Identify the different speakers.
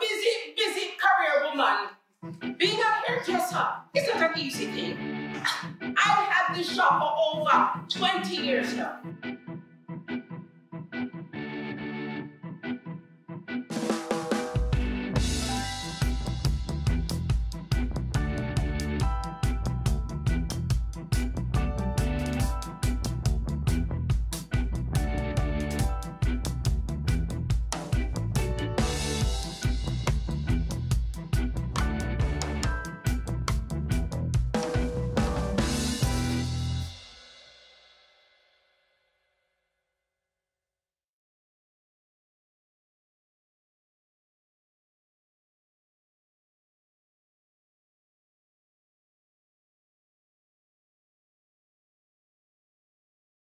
Speaker 1: busy, busy career woman. Being a hairdresser is not an easy thing. I've had this shop for over 20 years now.